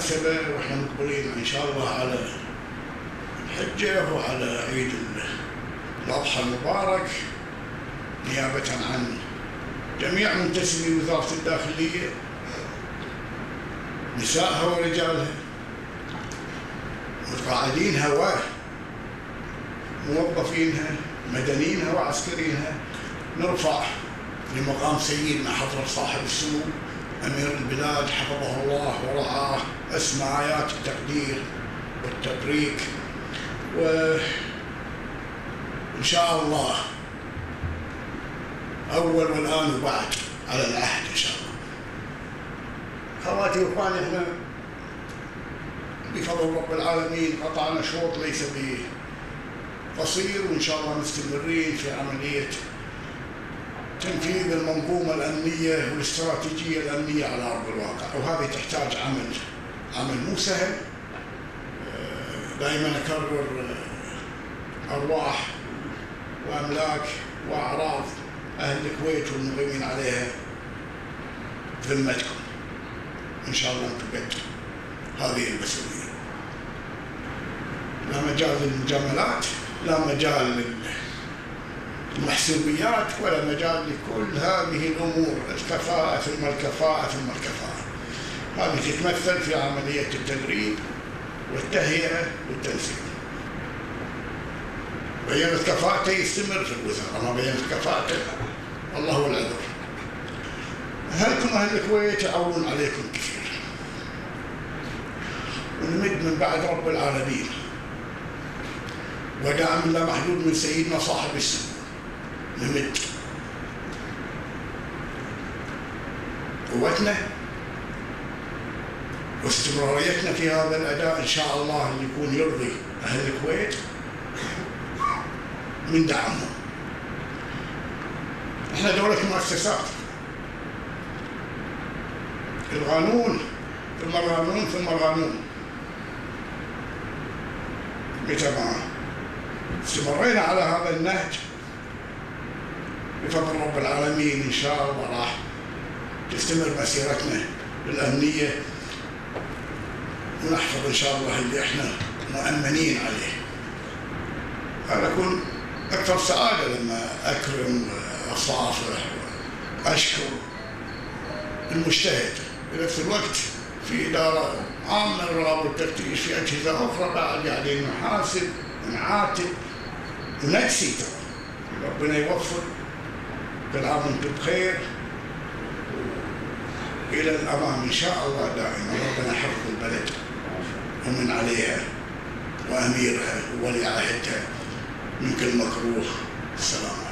بالمناسبة وإحنا مقبلين إن شاء الله على الحجة وعلى عيد الأضحى المبارك نيابة عن جميع منتسبي وزارة الداخلية نسائها ورجالها. متقاعدينها وموظفينها مدنينها وعسكرينها. نرفع لمقام سيدنا حضرة صاحب السمو أمير البلاد حفظه الله أسمى آيات التقدير والتبريك وإن شاء الله أول والآن وبعد على العهد إن شاء الله. خواتي وإخواني إحنا بفضل رب العالمين قطعنا شوط ليس بقصير وإن شاء الله مستمرين في عملية تنفيذ المنظومة الأمنية والاستراتيجية الأمنية على أرض الواقع وهذه تحتاج عمل عمل مو سهل. دائما أكرر أرواح وأملاك وأعراض أهل الكويت والمقيمين عليها ذمتكم. إن شاء الله أنتم قد هذه المسؤولية. لا مجال للمجاملات لا مجال للمحسوبيات ولا مجال لكل هذه الأمور الكفاءة ثم الكفاءة ثم الكفاءة. هذه تتمثل في عملية التدريب والتهيئة والتنسيق بينت كفاءته يستمر في الوزارة ما بينت كفاءته الله هو العذر. أهلكم أهل الكويت يعولون عليكم كثير. ونمد من بعد رب العالمين. ودعم لا محدود من سيدنا صاحب السمو نمد. قوتنا واستمراريتنا في هذا الأداء إن شاء الله يكون يرضي أهل الكويت من دعمهم. إحنا دولة مؤسسات. القانون ثم القانون ثم القانون بتمام استمرينا على هذا النهج. بفضل رب العالمين إن شاء الله راح تستمر مسيرتنا الامنيه ونحفظ إن شاء الله اللي إحنا مؤمنين عليه. أنا اكون أكثر سعادة لما أكرم اصافح وأشكر المجتهد. بنفس الوقت في إدارة عامة للرغبه والتفتيش في أجهزة أخرى بعد قاعدين نحاسب ونعاتب ونكسي ترى. ربنا يوفق. كل عام وأنتم بخير. إلى الأمام إن شاء الله دائما ربنا يحفظ البلد ومن عليها وأميرها وولي عهدها من كل مكروه. السلام عليكم.